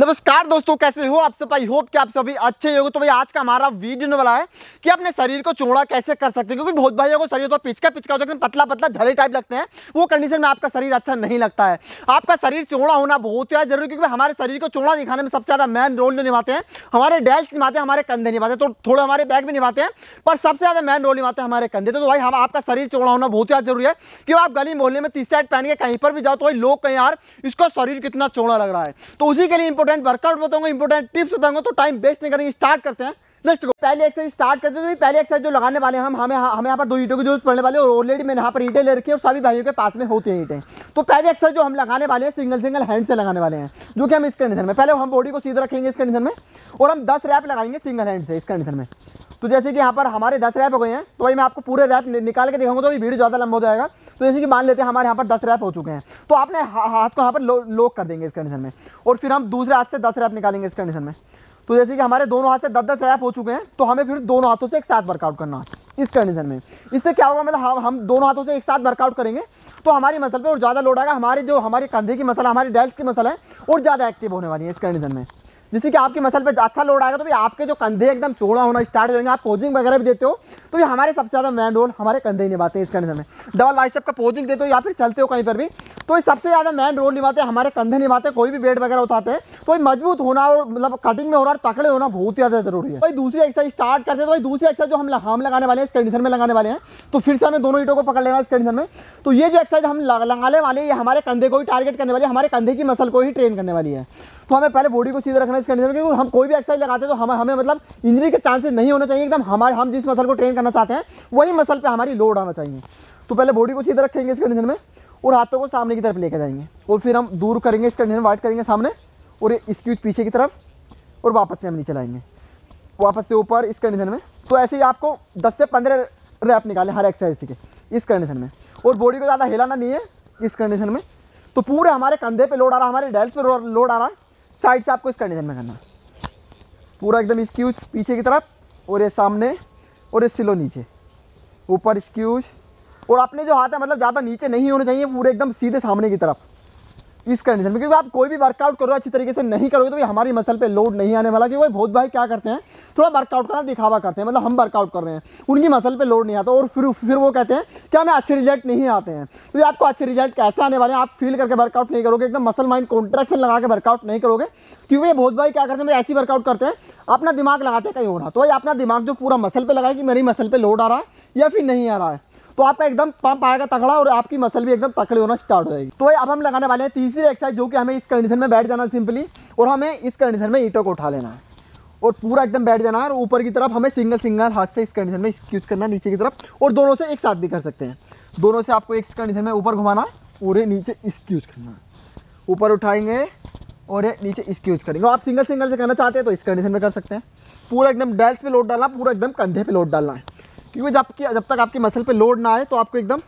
नमस्कार दोस्तों, कैसे हो आप सब? आई होप कि आप सभी अच्छे होंगे। तो भाई, आज का हमारा वीडियो वाला है कि अपने शरीर को चौड़ा कैसे कर सकते हैं? क्योंकि बहुत भाइयों को शरीर तो पिचका पिचका होता है पतला पतला झले टाइप लगते हैं। वो कंडीशन में आपका शरीर अच्छा नहीं लगता है। आपका शरीर चौड़ा होना बहुत ज़्यादा ज़रूरी क्योंकि हमारे शरीर को चौड़ा दिखाने में सबसे ज़्यादा मैन रोल निभाते हैं। हमारे डेल्स निभाते हैं, हमारे कंधे निभाते हैं तो थोड़े हमारे बैग भी निभाते हैं, पर सबसे ज़्यादा मैन रोल निभाते हैं हमारे कंधे। तो भाई, हम, आपका शरीर चौड़ा होना बहुत ज़्यादा ज़रूरी है, कि आप गली मोहल्ले में टी शर्ट पहन के कहीं पर भी जाओ तो भाई, लोग कहीं, यार, इसका शरीर कितना चौड़ा लग रहा है। तो उसी के लिए इंपॉर्टेंट वर्कआउट बताऊँगा इंपॉर्टेंट टिप्स बताऊँगा तो टाइम वेस्ट नहीं करेंगे स्टार्ट करते हैं। लेट्स गो पहले एक्सरसाइज स्टार्ट करते हैं तो पहले एक्सरसाइज जो लगाने वाले हैं, हम, हमें हमें यहाँ पर दो ईंटों की ज़रूरत पड़ने वाली और ऑलरेडी मैंने यहाँ पर ईंटें ले रखी है, और सभी भाइयों के पास में होती हैं ईंटें तो पहले एक्सरसाइज जो हम लगाने वाले हैं सिंगल सिंगल हैंड से लगाने वाले हैं, जो कि हम इस कंडीशन में, पहले हम बॉडी को सीधा रखेंगे इस कंडीशन में, और हम दस रैप लगाएँगे सिंगल हैंड से इस कंडीशन में। तो जैसे कि यहाँ पर हमारे दस रैप हो गए हैं तो भाई मैं आपको पूरे रैप निकाल के दिखाऊँगा तो भाई वीडियो ज़्यादा लंबा हो जाएगा। तो जैसे कि मान लेते हैं, हमारे यहाँ पर दस रैप हो चुके हैं। तो आपने हाथ को यहाँ पर लॉक कर देंगे इस कंडीशन में। और फिर हम दूसरे हाथ से दस रैप निकालेंगे इस कंडीशन में। तो जैसे कि हमारे दोनों हाथ से दस दस रैप हो चुके हैं तो हमें फिर दोनों हाथों से एक साथ वर्कआउट करना है, इस कंडीशन में। इससे क्या होगा मतलब हम दोनों हाथों से एक साथ वर्कआउट करेंगे तो हमारी मसल पे और ज़्यादा लोड आएगा, हमारी जो, हमारे कंधे की मसल हमारी डेल्ट की मसल है, और ज़्यादा एक्टिव होने वाली है इस कंडीशन में। जिससे कि आपकी मसल पे अच्छा लोड आएगा तो भी आपके जो कंधे एकदम चौड़ा होना स्टार्ट हो जाएँगे। आप पोजिंग वगैरह भी देते हो तो ये हमारे सबसे ज़्यादा मेन रोल हमारे कंधे ही निभाते हैं इस कंडीशन में। डबल बाइसेप का पोजिंग देते हो या फिर चलते हो कहीं पर भी तो ये सबसे ज़्यादा मेन रोल निभाते हैं, हमारे कंधे निभाते हैं, कोई भी वेट वगैरह उठाते हैं तो ये मज़बूत होना और मतलब कटिंग में होना और तकड़े होना बहुत ही ज़्यादा ज़रूरी है। भाई दूसरी एक्सरसाइज स्टार्ट करते हैं तो भाई दूसरी एक्सरसाइज जो हम हम लगाने वाले हैं इस कंडीशन में लगाने वाले हैं तो फिर से हमें दोनों ईटों को पकड़ लेना इस कंडीशन में। तो ये जो एक्सरसाइज हम लगाने वाले हैं, ये हमारे कंधे को ही टारगेट करने वाली है, हमारे कंधे की मसल को ही ट्रेन करने वाली है। तो हमें पहले बॉडी को सीधा रखना इस कंडीशन में, क्योंकि हम कोई भी एक्सरसाइज लगाते हैं तो हमें हमें मतलब इंजरी के चांसेस नहीं होने चाहिए, एकदम हमारे, हम जिस मसल को ट्रेन करना चाहते हैं, वही मसल पर हमारी लोड आना चाहिए। तो पहले बॉडी को सीधा रखेंगे इस कंडीशन में और हाथों को सामने की तरफ़ लेकर जाएँगे और फिर हम दूर करेंगे इस कंडीशन वाइट करेंगे सामने और इसकी पीछे की तरफ़ और वापस से हम नीचे लाएँगे। वापस से ऊपर इस कंडीशन में। तो ऐसे ही आपको 10 से 15 रैप निकाले हर एक्सरसाइज के, इस कंडीशन में। और बॉडी को ज़्यादा हिलाना नहीं है इस कंडीशन में। तो पूरे हमारे कंधे पे लोड आ रहा है, हमारे डेल्स पे लोड आ रहा है। साइड से आपको इस कंडीशन में करना पूरा एकदम स्क्यूज पीछे की तरफ़ और ये सामने और ये सिलो नीचे। ऊपर स्क्यूज। और अपने जो हाथ है मतलब ज़्यादा नीचे नहीं होने चाहिए, पूरे एकदम सीधे सामने की तरफ़। इस कंडीशन में, क्योंकि आप कोई भी वर्कआउट करो, अच्छी तरीके से नहीं करोगे तो ये हमारी मसल पे लोड नहीं आने वाला क्योंकि बहुत भाई क्या करते हैं? थोड़ा वर्कआउट करना दिखावा करते हैं मतलब हम वर्कआउट कर रहे हैं, उनकी मसल पे लोड नहीं आता, और फिर फिर वो कहते हैं कि हमें अच्छे रिज़ल्ट नहीं आते हैं? तो आपको अच्छे रिज़ल्ट कैसे आने वाले हैं, आप फील करके वर्कआउट नहीं करोगे, एकदम मसल माइंड कॉन्ट्रैक्शन लगा के वर्कआउट नहीं करोगे, क्योंकि ये बहुत भाई क्या करते हैं मतलब ऐसी वर्कआउट करते हैं, अपना दिमाग लगाते हैं, कहीं हो रहा तो भाई अपना दिमाग जो पूरा मसल पे लगाए कि मेरी मसल पर लोड आ रहा है, या फिर नहीं आ रहा है तो आपका एकदम पंप आएगा, तगड़ा और आपकी मसल भी एकदम तकड़ी होना स्टार्ट हो जाएगी तो अब हम लगाने वाले हैं तीसरी एक्सरसाइज जो कि हमें इस कंडीशन में बैठ जाना सिंपली और हमें इस कंडीशन में ईटों को उठा लेना है। और पूरा एकदम बैठ जाना है और ऊपर की तरफ़ हमें सिंगल सिंगल हाथ से इस कंडीशन में यूज़ करना है, नीचे की तरफ़। और दोनों से एक साथ भी कर सकते हैं। दोनों से आपको एक कंडीशन में ऊपर घुमाना और नीचे इसकी यूज़ करना ऊपर उठाएँगे और नीचे इसकी यूज़ करेंगे। आप सिंगल सिंगल से करना चाहते हैं तो इस कंडीशन में कर सकते हैं। पूरा एकदम डेल्स पे लोड डालना, पूरा एकदम कंधे पे लोड डालना है। क्योंकि जब कि जब तक आपकी मसल पे लोड ना आए तो आपको एकदम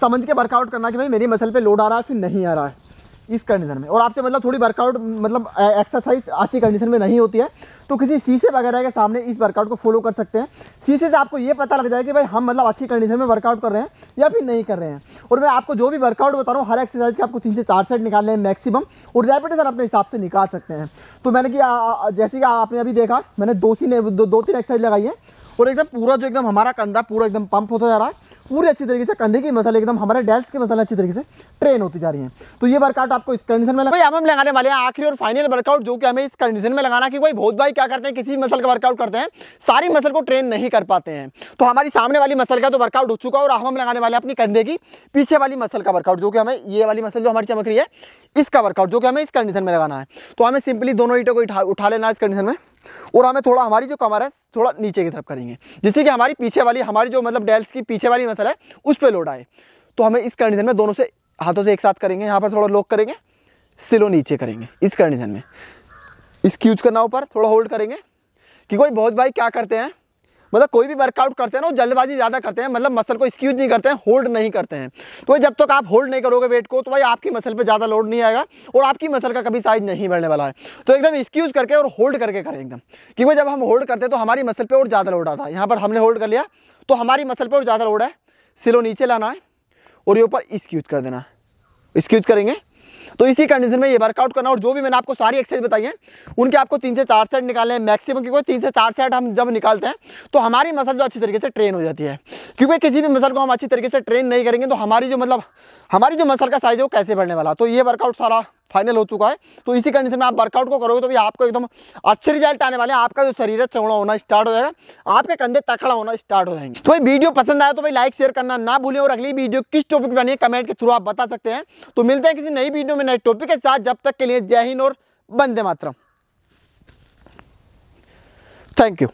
समझ के वर्कआउट करना कि भाई मेरी मसल पे लोड आ रहा है, फिर नहीं आ रहा है। इस कंडीशन में। और आपसे मतलब थोड़ी वर्कआउट मतलब एक्सरसाइज अच्छी कंडीशन में नहीं होती है। तो किसी शीशे वगैरह के सामने इस वर्कआउट को फॉलो कर सकते हैं। शीशे से आपको ये पता लग जाए कि भाई हम मतलब अच्छी कंडीशन में वर्कआउट कर रहे हैं या फिर नहीं कर रहे हैं। और मैं आपको जो भी वर्कआउट बता रहा हूँ, हर एक्सरसाइज के आपको तीन से चार सेट निकालने हैं मैक्सिमम और रेपिटेशन अपने हिसाब से निकाल सकते हैं। तो मैंने कि जैसे कि आपने अभी देखा, मैंने दो सी दो तीन एक्सरसाइज लगाई है। और एकदम पूरा जो एकदम हमारा कंधा पूरा एकदम पंप होता जा रहा है, पूरी अच्छी तरीके से कंधे की मसल एकदम हमारे डेल्स की मसल अच्छी तरीके से ट्रेन होती जा रही है। तो ये वर्कआउट आपको इस कंडीशन में भाई हम लगाने वाले हैं आखिरी और फाइनल वर्कआउट जो कि हमें इस कंडीशन में लगाना कि भाई, बहुत भाई क्या करते हैं, किसी मसल का वर्कआउट करते हैं, सारी मसल को ट्रेन नहीं कर पाते हैं। तो हमारी सामने वाली मसल का तो वर्कआउट हो चुका और हम लगाने वाले अपनी कंधे की पीछे वाली मसल का वर्कआउट जो कि हमें ये वाली मसल जो हमारी चमक रही है, इसका वर्कआउट जो कि हमें इस कंडीशन में लगाना है। तो हमें सिंपली दोनों ईटों को उठा लेना इस कंडीशन में। और हमें थोड़ा हमारी जो कमर है, थोड़ा नीचे की तरफ़ करेंगे। जिससे कि हमारी पीछे वाली, हमारी जो मतलब डेल्स की पीछे वाली मसल है, उस पर लोड आए। तो हमें इस कंडीशन में दोनों से, हाथों से एक साथ करेंगे। यहाँ पर थोड़ा लोक करेंगे, सिलो नीचे करेंगे, इस कंडीशन में। इसकी यूज़ करना ऊपर थोड़ा होल्ड करेंगे, कि कोई बहुत भाई क्या करते हैं? मतलब कोई भी वर्कआउट करते हैं ना, वो जल्दबाजी ज़्यादा करते हैं मतलब मसल को एक्सक्यूज नहीं करते हैं होल्ड नहीं करते हैं। तो भाई जब तक आप होल्ड नहीं करोगे वेट को तो भाई आपकी मसल पर ज़्यादा लोड नहीं आएगा और आपकी मसल का कभी साइज़ नहीं बढ़ने वाला है। तो एकदम एक्सक्यूज करके और होल्ड करके करें एकदम। क्योंकि जब हम होल्ड करते हैं तो हमारी मसल पर और ज़्यादा लोड आता है। यहाँ पर हमने होल्ड कर लिया तो हमारी मसल पर और ज़्यादा लोड है। सिलो नीचे लाना है और ये ऊपर एक्सक्यूज कर देना। एक्सक्यूज करेंगे। तो इसी कंडीशन में ये वर्कआउट करना और जो भी मैंने आपको सारी एक्सरसाइज बताई है, उनके आपको तीन से चार सेट निकालने हैं मैक्सिमम क्योंकि तीन से चार सेट हम जब निकालते हैं तो हमारी मसल जो अच्छी तरीके से ट्रेन हो जाती है। क्योंकि किसी भी मसल को हम अच्छी तरीके से ट्रेन नहीं करेंगे तो हमारी जो मतलब हमारी जो मसल का साइज़ है वो कैसे बढ़ने वाला? तो ये वर्कआउट सारा फाइनल हो चुका है। तो इसी कंडीशन में आप वर्कआउट को करोगे तो भी आपको एकदम अच्छे रिज़ल्ट आने वाले हैं। आपका जो शरीर है, चौड़ा होना स्टार्ट हो जाएगा। आपके कंधे तकड़ा होना स्टार्ट हो जाएँगे। तो वीडियो पसंद आया तो भाई लाइक शेयर करना ना भूलें और अगली वीडियो किस टॉपिक बनी कमेंट के थ्रू आप बता सकते हैं। तो मिलते हैं किसी नई वीडियो में नए टॉपिक के साथ। जब तक के लिए जय हिंद और बंदे मातरम। Thank you